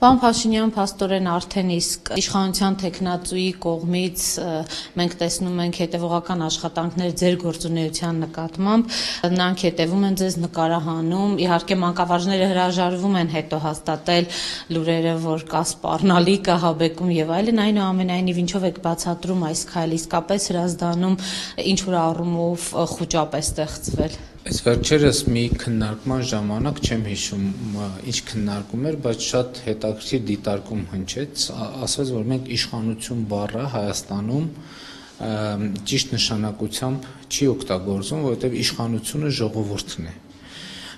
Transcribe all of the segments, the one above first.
Պարոն Փաշինյան, փաստորեն արդեն իսկ իշխանության տեխնացուի կողմից մենք տեսնում ենք հետևողական աշխատանքներ ձեր գործունեության նկատմամբ։ Նրանք հետևում են ձեզ նկարահանում, իհարկե մանկավարժները հրաժարվում են հետո հաստատել լուրերը, որ կա սպառնալիք, հաբեկում եւ այլն, այնուամենայնիվ ինչով եք բացատրում այս քայլը, իսկապես հրազդանում ինչ որ առումով խոճապ է ստեղծվել։ Այս վերջերս մի քննարկման ժամանակ չեմ հիշում ինչ քննարկում էր, բայց շատ հետաքրքիր դիտարկում հնչեց, ասաց, որ մենք իշխանություն բառը Հայաստանում ճիշտ նշանակությամբ չի օգտագործում, որովհետև իշխանությունը ժողովուրդն է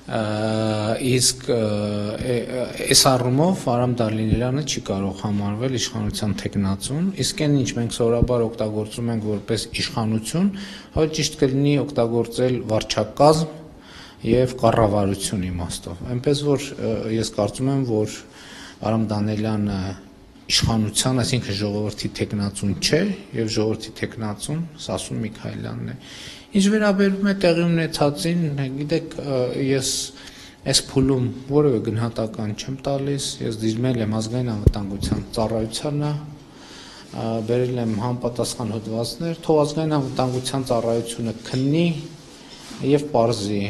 իսկ այս առումով Արամ Դալիներյանը չի կարող համարվել իշխանության տեխնացուն, իսկ այն ինչ մենք սովորաբար օգտագործում ենք որպես իշխանություն, ավելի ճիշտ կլինի օգտագործել վարչակազմ եւ կառավարություն իմաստով։ Այնպես որ ես կարծում եմ, որ Արամ Դանելյանը իշխանության, այսինքն ժողովրդի տեխնացուն չէ եւ ժողովրդի տեխնացուն Սասուն Միքայելյանն է։ Ինչ վերաբերում է տեղի ունեցածին, գիտեք, ես այս փուլում որևէ գնահատական չեմ տալիս, ես դիմել եմ ազգային անվտանգության ծառայությանը, բերել եմ համապատասխան հոդվածներ, թող ազգային անվտանգության ծառայությունը քննի եւ parzի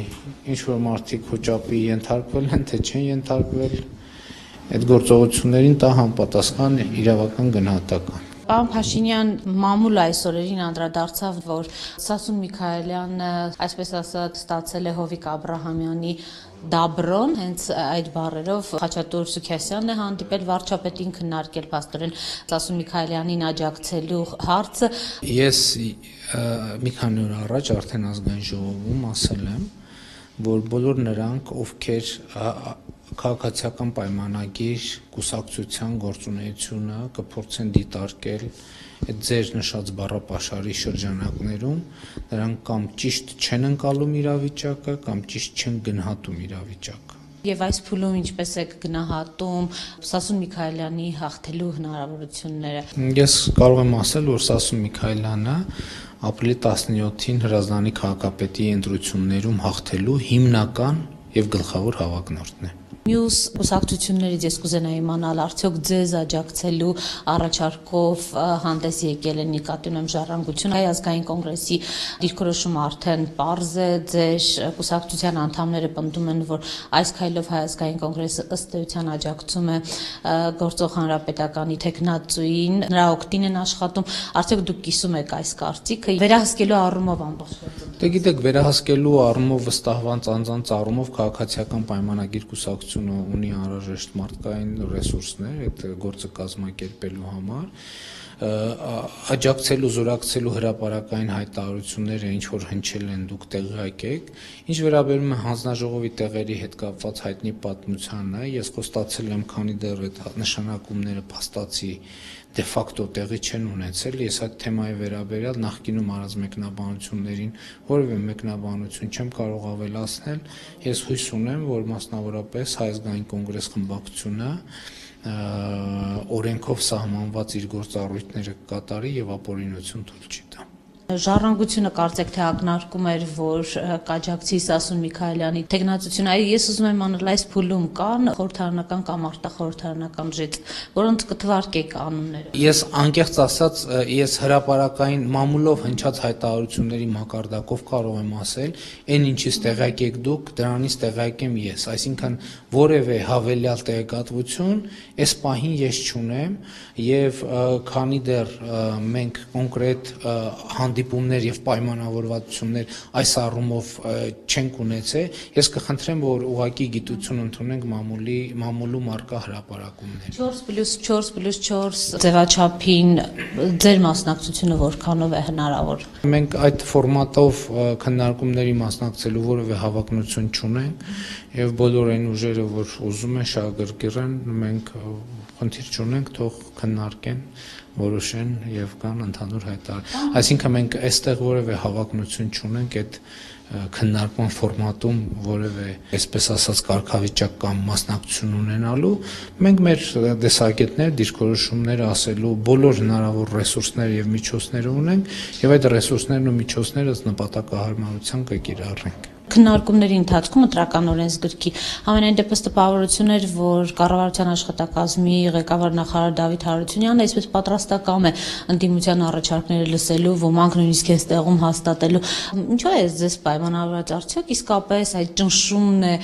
ինչ որ մարդիկ հոճապի ենթարկվել են, թե չեն ենթարկվել այդ գործողություններին տա համապատասխան իրավական գնահատական։ Պարոն Փաշինյան, մամուլը այս օրերին անդրադարձավ, որ Սասուն Միքայելյանը, այսպես ասած, ստացել է Հովիկ Աբ รา համյանի դաբրոն, հենց այդ բառերով Խաչատուր Սուքյասյանն է հանդիպել վարչապետին քննարկել փաստորեն Սասուն Միքայելյանին աջակցելու հարցը։ Ես մի քանի օր առաջ արդեն ազգային ժողովում ասել եմ, որ բոլոր նրանք, ովքեր քաղաքացիական պայմանագիր կուսակցության գործունեությունը կփորձեն դիտարկել այդ ձեր նշած բառապաշարի շրջանակներում նրանք կամ ճիշտ չեն ընկալում իրավիճակը կամ ճիշտ չեն գնահատում իրավիճակը Եվ այս փուլում ինչպես եք գնահատում Սասուն Միքայելյանի հաղթելու հնարավորությունները։ Ես կարող եմ ասել, որ Սասուն Միքայելյանը ապրիլի 17-ին հրազդանի քաղաքապետի ընտրություններում հաղթելու հիմնական եւ գլխավոր հավակնորդն է։ Մյուս կուսակցություններից ես կուզենայի իմանալ, արդյոք ձեզ աջակցելու առաջարկով հանդես եկել է նկատի ունեմ ժառանգություն հայ ազգային կոնգրեսի դիրքորոշումը արդեն པարզ է, ձեր կուսակցության անդամները պնդում են, որ այս քայլով հայ ազգային կոնգրեսը ըստ էության աջակցում է գործող հանրապետականի տեխնացուին, նրա օգտին են աշխատում, արդյոք դուք կիսում եք այս կարծիքը վերահսկելու առումով ամբողջ Դե գիտեք, վերահսկելու առումով վստահված անձանց առումով քաղաքացիական պայմանագիր կուսակցությունը ունի անհրաժեշտ մարդկային ռեսուրսներ այդ գործը կազմակերպելու համար աջակցելու զորակցելու հրաապարական հայտարարությունները ինչ որ հնչել են դուք տեղյակ եք ինչ վերաբերում է հանձնաժողովի տեղերի հետ կապված հայտնի պատմությանը ես խոստացել եմ քանի դեռ այդ նշանակումները փաստացի դե ֆակտո տեղի չեն ունեցել ես այդ թեմայի վերաբերյալ նախկինում արած մեկնաբանություններին որևէ մեկնաբանություն չեմ կարող ավելացնել ես հույս ունեմ որ մասնավորապես հայազգային կոնգրես խմբակցությունը օրենքով սահմանված իր գործառույթները կատարի եւ ապօրինություն թույլ չի տա Ժառանգությունը կարծեք թե ակնարկում էր, որ կաջակցի Սասուն Միքայելյանի տեխնացությունը։ Այ ես ուզում եմ անել այս փուլում կան խորհրդարանական կամ արտախորհրդարանական ժետ, որոնց կթվարկեք անունները։ Ես անկեղծ ասած, ես հրաապարական մամուլով հնչած հայտարարությունների մակարդակով կարող եմ ասել, այն ինչից տեղյակ եք դուք, դրանից տեղյակ եմ ես, այսինքն որևէ հավելյալ տեղեկատվություն այս պահին ես չունեմ եւ քանի դեռ մենք կոնկրետ հանդիպ հանդիպումներ եւ պայմանավորվածություններ այս առումով չենք ունեցել, ես կխնդրեմ, որ ուղակի գիտություն ընդունենք մամուլի մամուլում արկա հրապարակումներ։ 4+4+4 ձևաչափին ձեր մասնակցությունը որքանով է հնարավոր։ Մենք այդ ֆորմատով քննարկումների մասնակցելու որևէ հավակնություն չունենք եւ բոլոր այն ուժերը, որ ուզում են շահագրգիռեն, մենք խնդիր չունենք, թող քննարկեն որոշեն եւ կան ընդհանուր հայտար։ Այսինքն մենք այստեղ որևէ հավակնություն չունենք այդ քննարկման ֆորմատում որևէ, այսպես ասած, կարգավիճակ կամ մասնակցություն ունենալու, մենք մեր դեսագետներ, դիրքորոշումներ ասելու բոլոր հնարավոր ռեսուրսներ եւ միջոցներ ունենք եւ այդ ռեսուրսներն ու միջոցները նպատակահարմարության կկիրառենք քննարկումների ընթացքում ընտրական օրենսգրքի համենայն դեպս տպավորություն էր, որ կառավարության աշխատակազմի ղեկավար նախարար Դավիթ Հարությունյանը այսպես պատրաստակամ է ընդդիմության առաջարկները լսելու, ոմանք նույնիսկ այս տեղում հաստատելու։ Ինչու է ձեզ պայմանավորված արդյոք իսկապես այդ ճնշումն է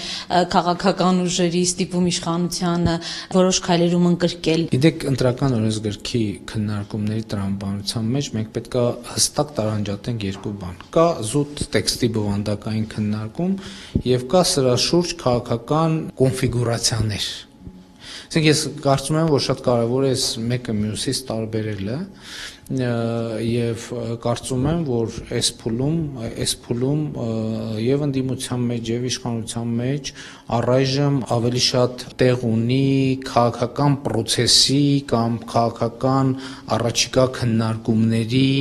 քաղաքական ուժերի ստիպում իշխանությանը որոշ քայլերում ընկրկել։ Գիտեք, ընտրական օրենսգրքի քննարկումների տրամաբանության մեջ մենք պետք է հստակ տարանջատենք երկու բան։ Կա զուտ տեքստի բովանդակային քննարկում եւ կա սրա շուրջ քաղաքական կոնֆիգուրացիաներ։ Այսինքն ես կարծում եմ, որ շատ կարևոր է մեկը մյուսից տարբերելը եւ կարծում եմ, որ այս փուլում, այս փուլում եւ ընդդիմության մեջ եւ իշխանության մեջ առայժմ ավելի շատ տեղ ունի քաղաքական process-ի կամ քաղաքական առաջիկա քննարկումների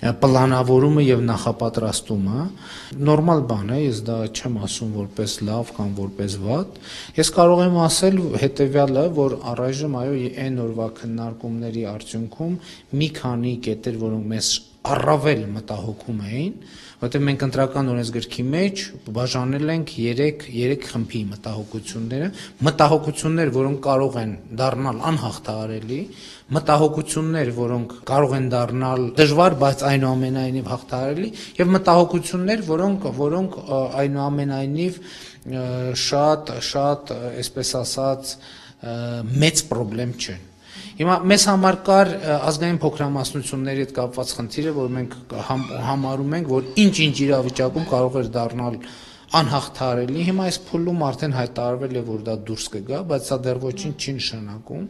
պլանավորումը եւ նախապատրաստումը նորմալ բան է, ես դա չեմ ասում որպես լավ կամ որպես վատ։ Ես կարող եմ ասել հետեւյալը, որ առայժմ այո, այն օրվա քննարկումների արդյունքում մի քանի կետեր, որոնք մեզ առավել մտահոգում էին, որտեղ մենք ընտրական օրենսգրքի մեջ բաժանել ենք 3 3 խմբի մտահոգությունները, մտահոգություններ, որոնք կարող են դառնալ անհաղթահարելի, մտահոգություններ, որոնք կարող են դառնալ դժվար, բայց այնուամենայնիվ հաղթահարելի, եւ մտահոգություններ, որոնք որոնք այնուամենայնիվ շատ շատ, այսպես ասած, մեծ խնդրեմ չեն։ Հիմա մեզ համար կար ազգային փոքրամասնությունների հետ կապված խնդիրը, որ մենք համ, համարում ենք, որ ինչ-ինչ իրավիճակում կարող էր դառնալ անհաղթարելի։ Հիմա այս փուլում արդեն հայտարարվել է, որ դա դուրս կգա, բայց սա դեռ ոչինչ չի նշանակում։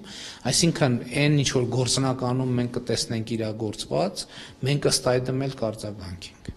Այսինքն, այն ինչ որ գործնականում մենք կտեսնենք իրագործված, մենք ըստ այդմ էլ կարձագանքենք։